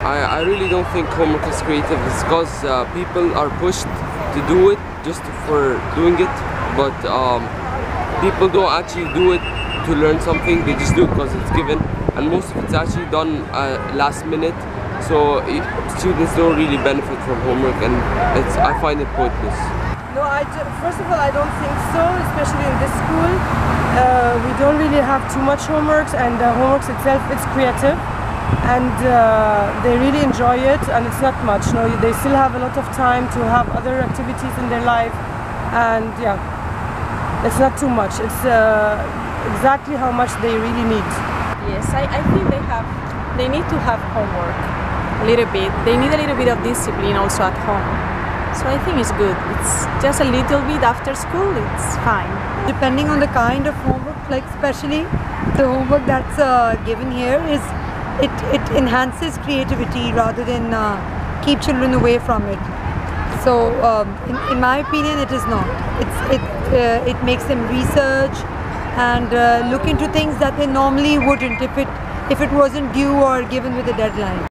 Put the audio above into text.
I, I really don't think homework is creative. It's because uh, people are pushed to do it just for doing it, but um, people don't actually do it to learn something. They just do it because it's given, and most of it's actually done uh, last minute. So it, students don't really benefit from homework, and it's I find it pointless. No, I first of all, I don't think so, especially in this school. Uh, we don't really have too much homeworks, and the homeworks itself it's creative, and uh, they really enjoy it, and it's not much. No, they still have a lot of time to have other activities in their life, and yeah, it's not too much. It's uh, exactly how much they really need. Yes, I, I think they have they need to have homework a little bit. They need a little bit of discipline also at home. So I think it's good. It's just a little bit after school, it's fine. depending on the kind of homework like especially the homework that's uh, given here is it, it enhances creativity rather than uh, keep children away from it. So um, in, in my opinion it is not. It's, it, uh, it makes them research and uh, look into things that they normally wouldn't if it if it wasn't due or given with a deadline